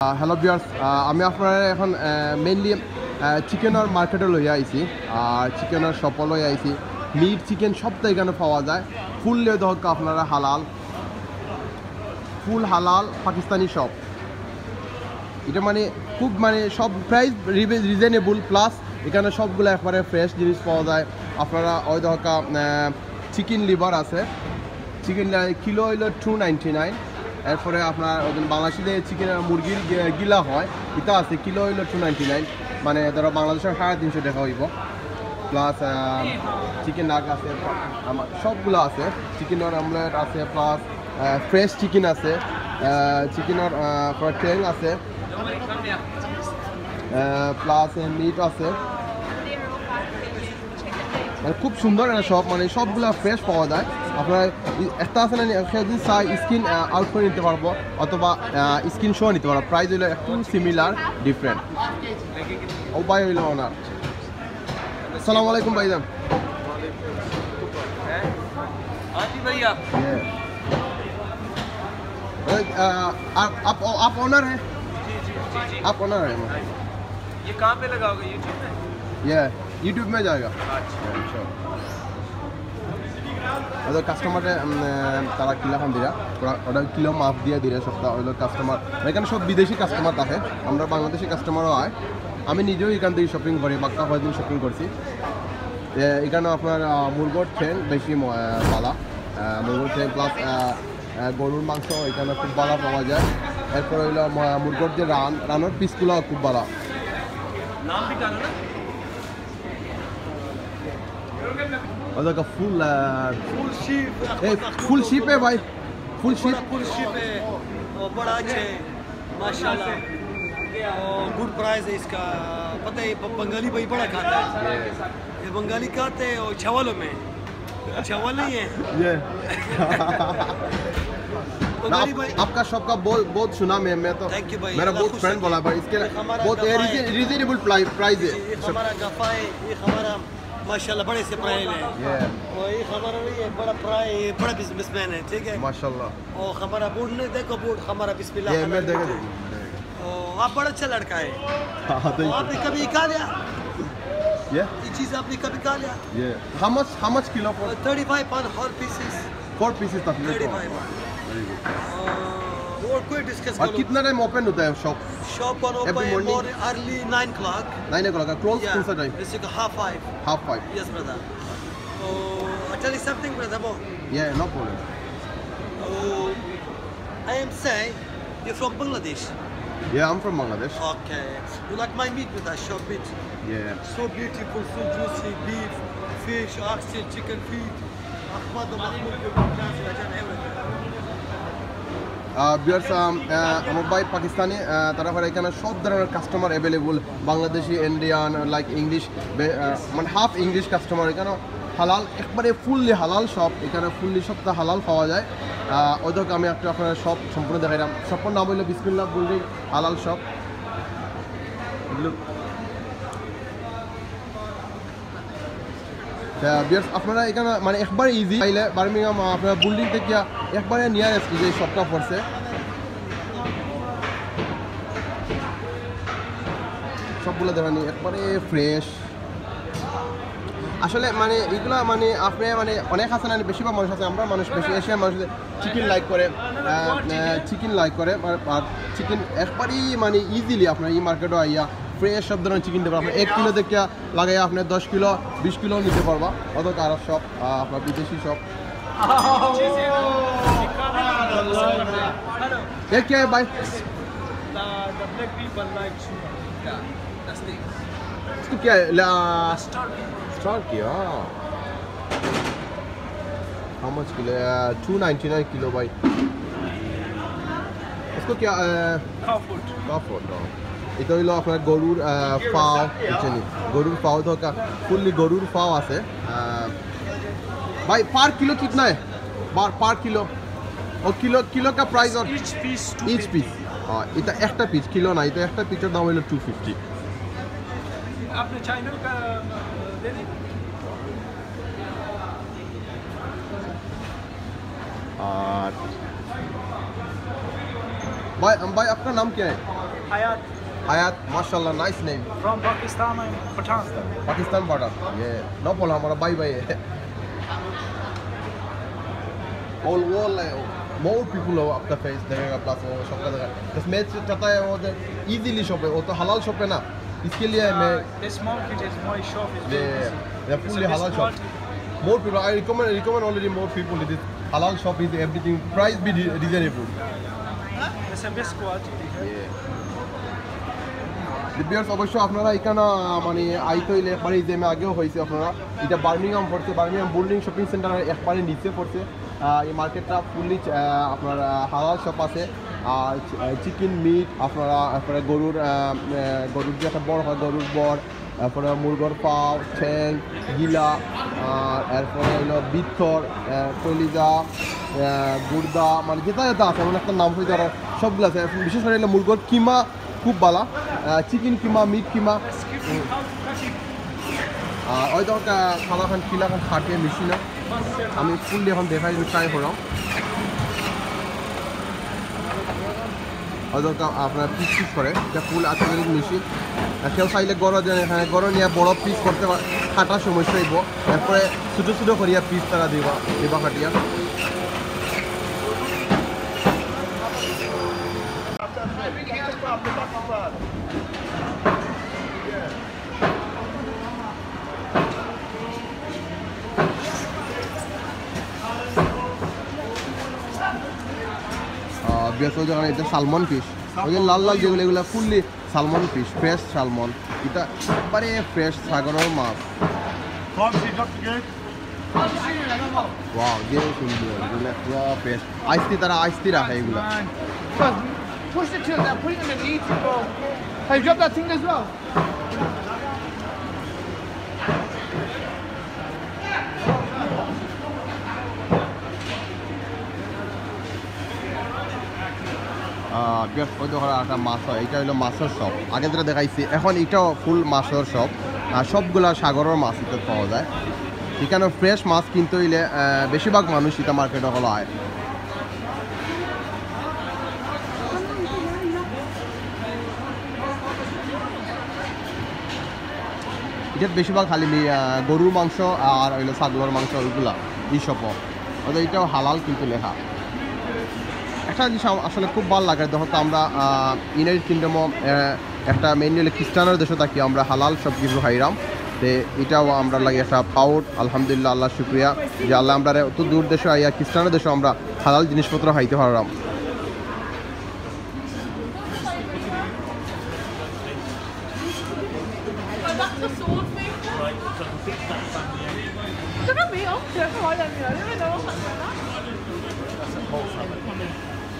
Hello বিয়ার্স আমি আপনার এখন মেইনলি চিকেনের মার্কেটে লই আইছি। আর চিকেনের শপও লই আইছি। মিট চিকেন সব তো এখানে পাওয়া যায়। ফুল ধরক আপনারা হালাল। ফুল হালাল পাকিস্তানি শপ এটা মানে খুব মানে সব প্রাইস রিজনেবল প্লাস এখানে সবগুলো একবারে ফ্রেশ জিনিস পাওয়া যায়। আপনারা ওই ধরকা চিকেন লিভার আছে। চিকেন কিলো হইল টু নাইনটি নাইন এরপরে আপনার বাংলাদেশে চিকেন মুরগির গিলা হয়, এটা আছে, কিলো হইল টু নাইনটি নাইন মানে ধরো বাংলাদেশের সাড়ে তিনশো টাকা হইব। প্লাস চিকেন নাক আছে, আমার সবগুলো আছে। চিকেনের অমলেট আছে প্লাস ফ্রেশ চিকেন আছে। চিকেনের ট্যাং আছে। প্লাস মিট আছে। মানে খুব সুন্দর শপ মানে সবগুলো ফ্রেশ পাওয়া যায়। আপনার একটা আছে না যদি চাই স্ক্রিন আউট করে নিতে পারবো অথবা স্ক্রিন শো নিতে পারবো প্রাইস হইলো একটু সিমিলার ডিফারেন্ট ও ভাই হইলো ওনার আসসালামু আলাইকুম ভাইজান آپ یہ کہاں پہ لگاؤ گے یوٹیوب میں یوٹیوب میں جائے گا اچھا ওদের কাস্টমারে তারা কিলা খান দিরা ওরা কিলো মাপ দিয়ে দিলে সপ্তাহ ওই কাস্টমার এখানে সব বিদেশি কাস্টমার থাকে আমরা বাংলাদেশি কাস্টমারও হয় আমি নিজেও এখান থেকে শপিং করি বাক্কা কয়েকদিন শপিং করছি। এখানে আপনার মুরগোর ট্রেন বেশি আহ, মুরগোর ট্রেন প্লাস গরুর মাংস এখানে খুব বালা পাওয়া যায়। এরপর হইল মুরগোর যে রান রানের পিসগুলো খুব বালা। هذا فل فول شيب فل شیپ ہے بھائی فل شیپ فل شیپ ہے بڑا اچھا ماشاءاللہ گڈ پرائز ہے اس کا پتہ ہے بنگالی بھائی بڑا کھاتا ہے یہ بنگالی کھاتے ہیں اور چھولوں میں چاول نہیں ہے یہ آپ کا شاپ کا بہت بہت سنا میں میں تو میرا بہت فرینڈ بولا بھائی اس کے بہت ریزنیبل پرائز ہے ہمارا گفا ہے یہ ہمارا ماشاءاللہ بڑے سے پرائل ہیں وہی خبر نہیں ہے بڑا پرائی بڑا بزنس مین ہے ٹھیک ہے؟ ماشاءاللہ۔ اور ہمارا بوٹ نہیں دیکھو بوٹ ہمارا بسم اللہ میں دیکھا آپ بڑا اچھا لڑکا ہے۔ ہاں، ہاں، آپ نے کبھی کہا لیا؟ یہ چیز آپ نے کبھی کہا لیا؟ یہ how much how much kilo for? 35 pound whole pieces. Four pieces of 35 pound very good और कोई डिस्कस और करो कितना टाइम ओपन होता है shop shop on Every open morning? morning early nine o'clock nine o'clock close कौन सा time this is half five half five yes brother oh I tell you something brother Mo. yeah no problem oh I am saying you're from Bangladesh yeah I'm from Bangladesh okay you like my meat with us shop meat yeah So beautiful, so juicy, beef, fish, oxygen, chicken feet, Ahmad, Mahmoud, everything. বিয়ার্স ভাই পাকিস্তানি আহ, তারপরে এখানে সব ধরনের customer available Bangladeshi Indian like English মানে half English customer এখানে হালাল একবারে ফুললি হালাল শপ এখানে ফুললি সবটা হালাল পাওয়া যায়। ধরো আমি একটা আপনার শপ সম্পূর্ণ দেখাইলাম। শপের নাম হইল বিসমিল্লাহ বুল্ডিং হালাল শপ বিয়ার্স আপনারা এখানে মানে একবারে ইজি চাইলে বার্মিংহাম আপনারা বুল্ডিং থেকে একবারে নিয়ারেস্ট যে শপটা পড়ছে। সবগুলো দেখানি, একবারে ফ্রেশ আসলে মানে এগুলা মানে আপনি মানে অনেক আছে না বেশিরভাগ মানুষ আছে, আমরা মানুষ বেশি এশিয়ান মানুষ চিকেন লাইক করে চিকেন লাইক করে, আর চিকেন একবারই মানে ইজিলি আপনার এই মার্কেটও আইয়া ফ্রেশ সব ধরনের চিকেন দেবেন আপনার এক কিলো থেকে লাগাই আপনার দশ কিলো বিশ কিলো নিতে পারবা অত কারো সব আপনার বিদেশি সব ये क्या है भाई The, the black people like sugar. Yeah, that's the इसको क्या है ला star. स्टार किया how much kilo two ninety nine kilo भाई इसको क्या Cow food. কাপড় এটা হইল আপনার গরুর পাও অ্যাকচুয়ালি গরুর পাও তো ফুললি গরুর পাও আছে। ভাই পার কিলো কিতনা হ্যাঁ পার কিলো। ও কিলো কিলো কা price or each piece each piece এটা একটা পিস কিলো না এটা একটা পিসের দাম হইল টু ফিফটি আপনি চাইনেল কা আর ভাই ভাই আপনার নাম কি? হায়াত। Hayat हयात माशाल्लाह nice name from Pakistan and Pathanstan. Pakistan border ये नो प्रॉब्लम हमारा भाई भाई है all wall है more people हो आपका फेस देखेगा प्लस वो शॉप का देखेगा बस मैं चाहता है वो इजीली शॉप है वो तो हलाल शॉप है ना इसके लिए मैं Uh, this market is my shop is ये very busy. ये It's fully a best halal shop quality. more people I recommend recommend already more people this halal shop is everything price be re- reasonable It's a best quality. বিয়ার্স অবশ্য আপনারা এখানে মানে আইতে হইলে একবারে যে আমি আগেও হয়েছে আপনারা। এটা বার্মিংহাম পড়ছে বার্মিংহাম বোল্ডিং শপিং সেন্টারের একবারে নিচে পড়ছে। এই মার্কেটটা ফুললি আপনার হালাল শপ আছে। আর চিকেন মিট আপনারা, তারপরে গরুর গরুর যে একটা বড় হয়, গরুর বর, তারপরে মুরগর পাও, ঠ্যাং, গিলা, আর এরপরে হইল বিথর কলিজা গুর্দা মানে যেটা যেটা আছে, এমন একটা নাম হয়ে যারা সবগুলো আছে। বিশেষ করে হলো মুরগর কিমা খুব বালা। চিকেন কিমা মিট কিমা। আর ওই তো খানা কিলা খান খাটে মেশিন আমি ফুললি এখন দেখাই ট্রাই করাম ওই দরকার আপনার পিস পিস করে। এটা ফুল আর্টিফিশিয়াল মেশিন কেউ চাইলে গড় দেন এখানে গড় নিয়ে বড় পিস করতে কাটার সমস্যা হইব তারপরে ছোটো ছোটো করিয়া পিস তারা দিবা দিবা কাটিয়া। বেসো যখন এটা সালমন ফিশ ওই যে লাল লাল যেগুলো এগুলো fully salmon fish fresh salmon এটা একবারে ফ্রেশ সাগরের মাছ। যে সুন্দর এগুলো পুরো ফ্রেশ আইসতি তারা আইসতি রাখে এগুলো। Push the till down, put it underneath you, bro. Hey, drop that thing as well. বিরাট ওই একটা মাছ হয়। এটা হলো মাছের শপ আগে যেটা দেখাইছি, এখন এটাও ফুল মাছের শপ সবগুলা সাগরের মাছ এটা পাওয়া যায়। এখানে ফ্রেশ মাছ কিনতে হইলে বেশিরভাগ মানুষ এটা মার্কেটে হলো আয়। এটা বেশিরভাগ খালি গরুর মাংস আর হইল ছাগলের মাংস, ওইগুলা, এই সব ওদের এটাও হালাল কিন্তু লেখা। একটা জিনিস আসলে খুব ভালো লাগে, দেখো তো আমরা ইউনাইটেড কিংডমও একটা মেইনলি খ্রিস্টানের দেশে থাকি আমরা, হালাল সব কিছু খাইরাম তে এটাও আমরা লাগে একটা পাউট আলহামদুলিল্লাহ, আল্লাহ শুক্রিয়া, যে আল্লাহ আমরা অত দূর দেশে আইয়া খ্রিস্টানের দেশে আমরা হালাল জিনিসপত্র খাইতে পারলাম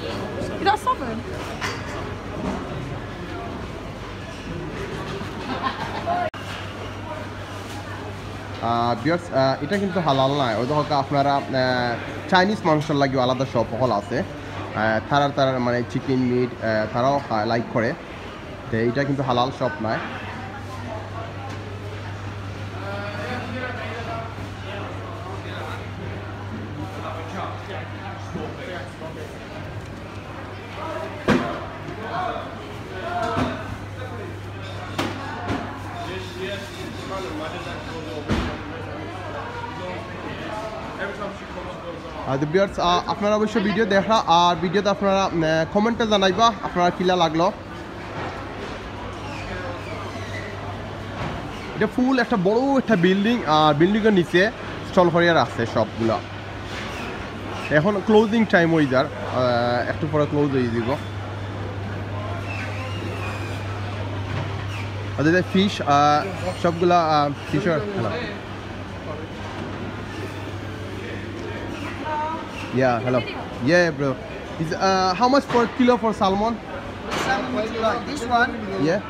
you. Is that salmon? বিয়ার্স এটা কিন্তু হালাল নয় ওই দেখো আপনারা চাইনিজ মাংসের লাগিও আলাদা সব হল আছে তারা তারা মানে চিকেন মিট তারাও লাইক করে তো এটা কিন্তু হালাল শপ নয় আপনারা অবশ্যই ভিডিও দেখা আর ভিডিওতে আপনারা কমেন্টে জানাইবা আপনারা কিলা লাগল। এটা ফুল একটা বড় একটা বিল্ডিং আর বিল্ডিংয়ের নিচে স্টল করিয়া রাখছে সবগুলা। এখন ক্লোজিং টাইম হয়ে যার একটু পরে ক্লোজ হয়ে দিব আর ফিশ সবগুলা ফিশের hello Yeah, hello. Yeah, bro. Is uh, how much for kilo for salmon? Salmon would you like? This one Yeah.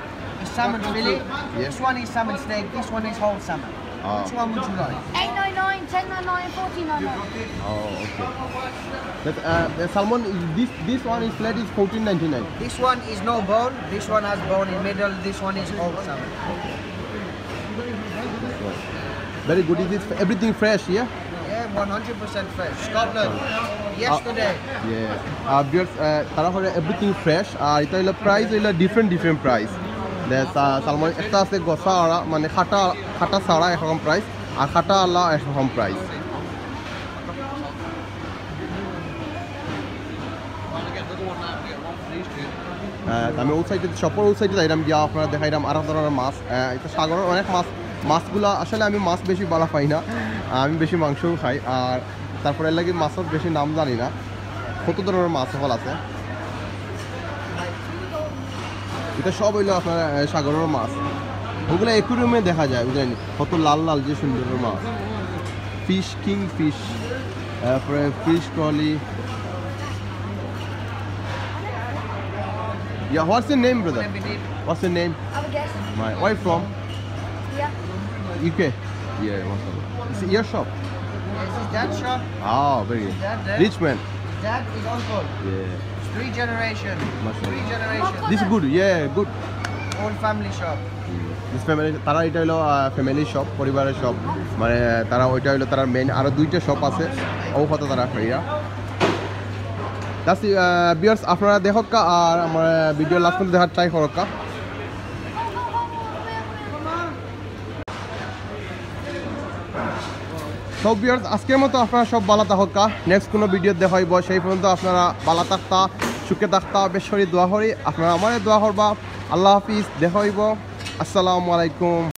is salmon fillet. Yeah. This one is salmon steak. This one is whole salmon. Oh. Which one would you like? 899, 1099, 1499. Oh, okay. But uh, the salmon is this this one is flat is fourteen ninety nine. This one is no bone. This one has bone in middle. This one is whole salmon. Very good. Is it everything fresh? Yeah. Yeah, 100% fresh. Scotland. Yesterday. Yeah. Uh, viewers, uh, তারা হলে everything fresh আর এটা হলো price হইলো different different price salmon একটা আছে গসা আড়া মানে খাটা খাটা ছাড়া একরকম প্রাইস আর খাটা আল্লাহ একরকম প্রাইস আমি ওই সাইডে শপের ওই সাইডে যাইলাম গিয়া আপনারা দেখাইলাম আরও ধরনের মাছ। আহ, এটা সাগরের অনেক মাছ মাছগুলা আসলে আমি মাছ বেশি বলা পাই না। আমি বেশি মাংসও খাই আর তারপরে লাগে মাছের বেশি নাম জানি না। কত ধরনের মাছ সকল আছে? এটা সব হইল আপনার সাগরের মাছ। ওগুলো একুরিয়ামে দেখা যায় বুঝলেন কত লাল লাল যে সুন্দর মাছ ফিশ কিং ফিশ তারপরে fish trolley Yeah, what's your name, brother? What's your name? Have a guess. My, where you from? Yeah. UK. Yeah, mashallah. It's your shop. This is that shop. Ah, very good. That there. Rich man. That is uncle. Yeah. Three generation. Mashallah. Three generation. This is good. Yeah, good. তারা এটা হলো family shop পরিবারের shop মানে তারা ওইটা হলো তারা main দুইটা শপ আছে। ও কত তারা দাস বিয়ার্স আপনারা দেখক আর আমার ভিডিও দেখার ট্রাই করক সব বিয়ার্স আজকের মতো আপনারা সব বালা থাকক নেক্সট কোনো ভিডিও দেখাইব সেই পর্যন্ত আপনারা বালা থাকতা, সুখে থাকতা, বেশ দোয়া করি। আপনারা আমার দোয়া করবা। আল্লাহ হাফিজ দেখা হইব। আসসালামু আলাইকুম।